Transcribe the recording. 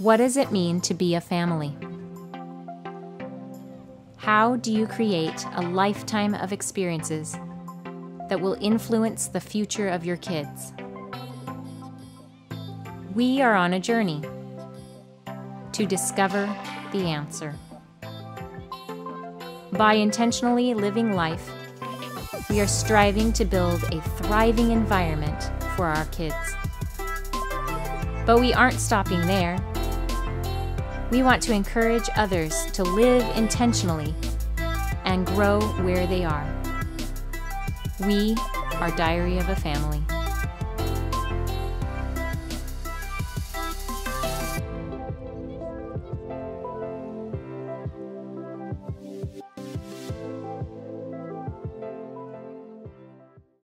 What does it mean to be a family? How do you create a lifetime of experiences that will influence the future of your kids? We are on a journey to discover the answer. By intentionally living life, we are striving to build a thriving environment for our kids. But we aren't stopping there. We want to encourage others to live intentionally and grow where they are. We are Diary of a Family.